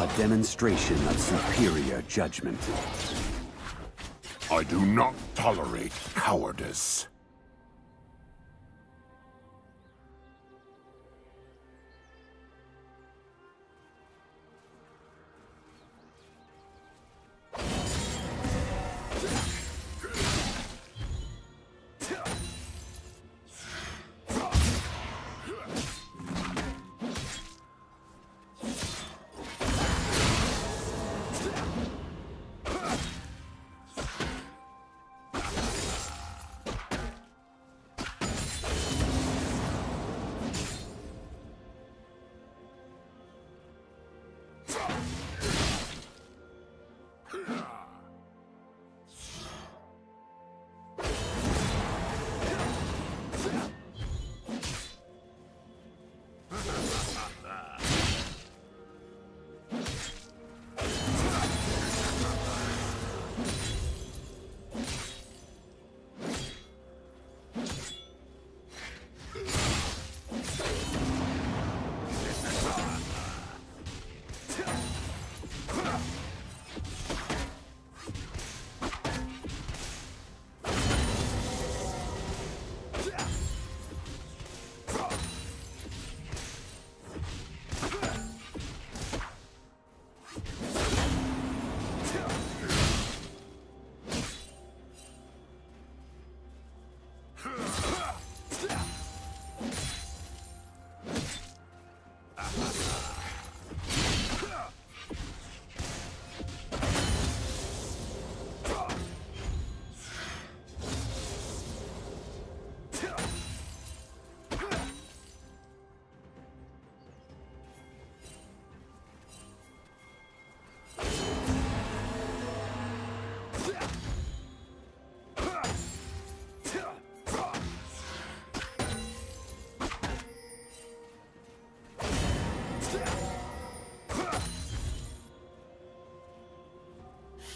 A demonstration of superior judgment. I do not tolerate cowardice.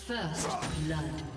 First blood.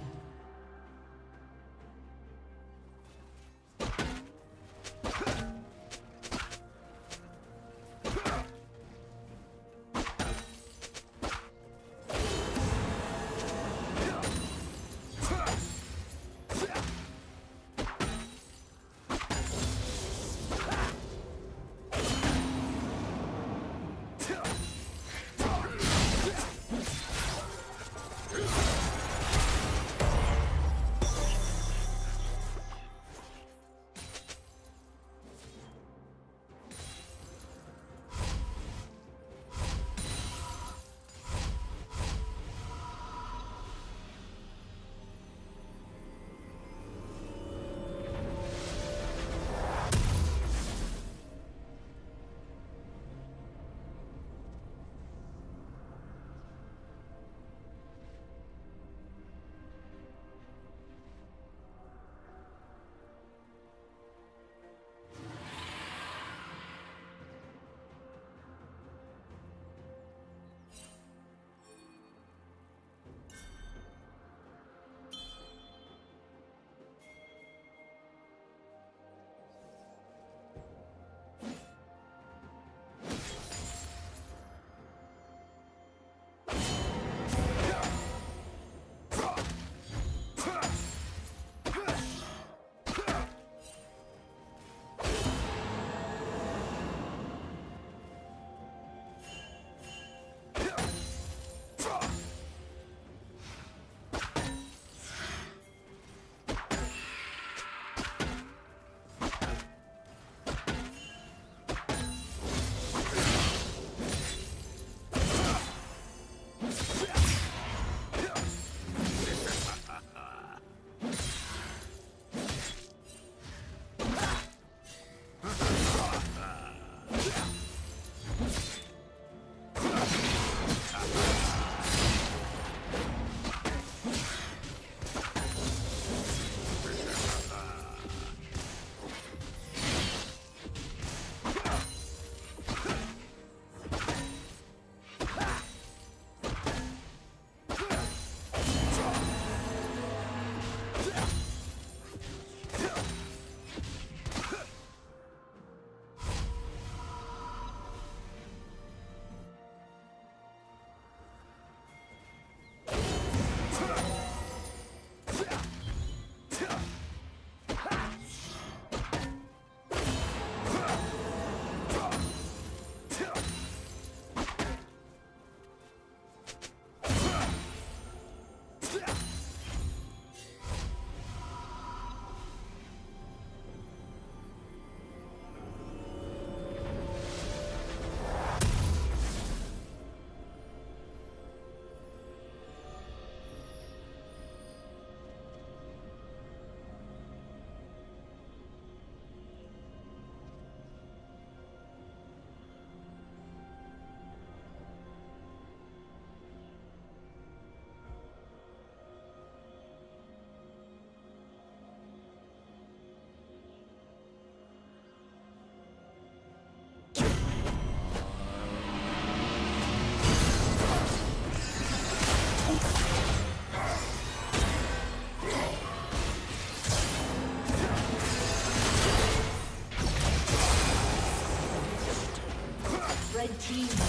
team.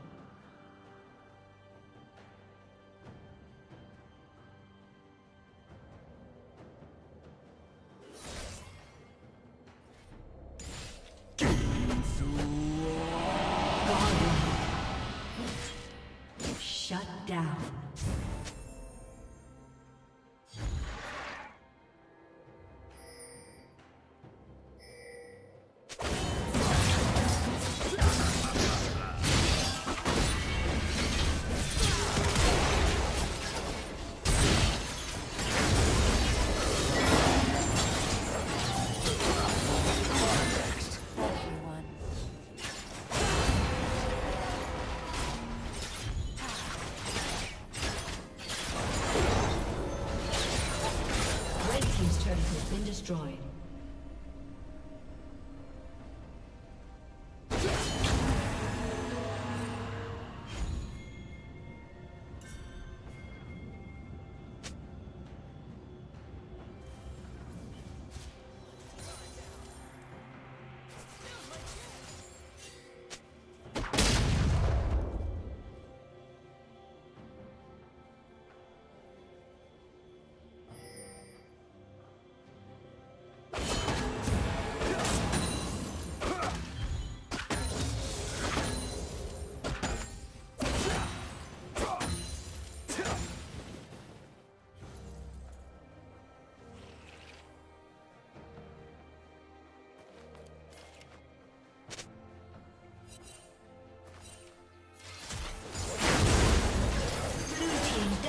Destroyed.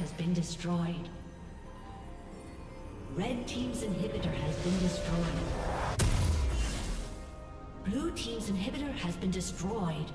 Has been destroyed. Red team's inhibitor has been destroyed. Blue team's inhibitor has been destroyed.